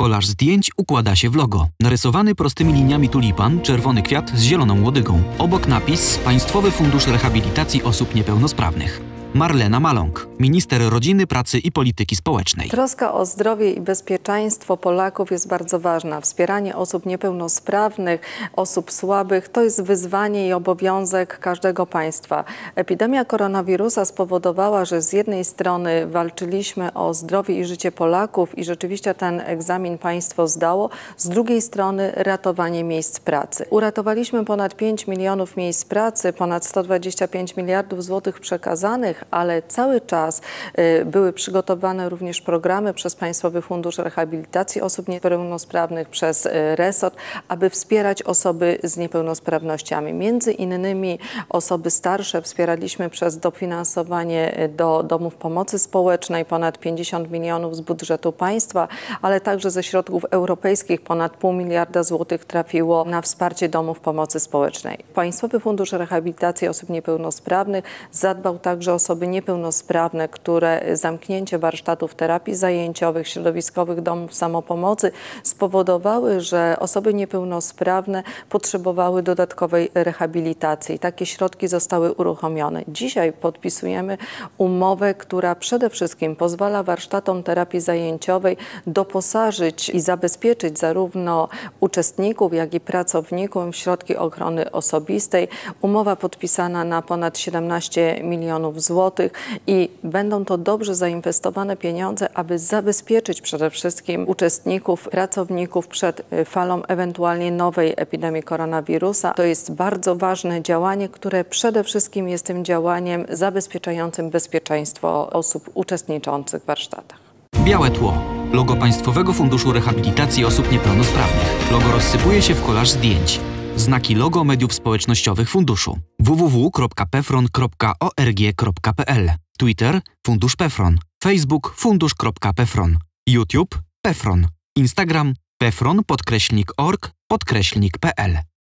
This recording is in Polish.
Kolaż zdjęć układa się w logo. Narysowany prostymi liniami tulipan, czerwony kwiat z zieloną łodygą. Obok napis Państwowy Fundusz Rehabilitacji Osób Niepełnosprawnych. Marlena Maląg, minister rodziny, pracy i polityki społecznej. Troska o zdrowie i bezpieczeństwo Polaków jest bardzo ważna. Wspieranie osób niepełnosprawnych, osób słabych to jest wyzwanie i obowiązek każdego państwa. Epidemia koronawirusa spowodowała, że z jednej strony walczyliśmy o zdrowie i życie Polaków i rzeczywiście ten egzamin państwo zdało, z drugiej strony ratowanie miejsc pracy. Uratowaliśmy ponad 5 milionów miejsc pracy, ponad 125 miliardów złotych przekazanych, ale cały czas y, były przygotowane również programy przez Państwowy Fundusz Rehabilitacji Osób Niepełnosprawnych, przez y, resort, aby wspierać osoby z niepełnosprawnościami. Między innymi osoby starsze wspieraliśmy przez dofinansowanie y, do domów pomocy społecznej ponad 50 milionów z budżetu państwa, ale także ze środków europejskich ponad pół miliarda złotych trafiło na wsparcie domów pomocy społecznej. Państwowy Fundusz Rehabilitacji Osób Niepełnosprawnych zadbał także o osoby niepełnosprawne, które zamknięcie warsztatów terapii zajęciowych, środowiskowych domów samopomocy spowodowały, że osoby niepełnosprawne potrzebowały dodatkowej rehabilitacji. Takie środki zostały uruchomione. Dzisiaj podpisujemy umowę, która przede wszystkim pozwala warsztatom terapii zajęciowej doposażyć i zabezpieczyć zarówno uczestników, jak i pracowników w środki ochrony osobistej. Umowa podpisana na ponad 17 milionów złotych i będą to dobrze zainwestowane pieniądze, aby zabezpieczyć przede wszystkim uczestników, pracowników przed y, falą ewentualnie nowej epidemii koronawirusa. To jest bardzo ważne działanie, które przede wszystkim jest tym działaniem zabezpieczającym bezpieczeństwo osób uczestniczących w warsztatach. Białe tło. Logo Państwowego Funduszu Rehabilitacji Osób Niepełnosprawnych. Logo rozsypuje się w kolaż zdjęć. Znaki logo mediów społecznościowych funduszu. www.pefron.org.pl Twitter Fundusz Pefron. Facebook fundusz.pefron. YouTube Pefron. Instagram pefron podkreśnik org pl.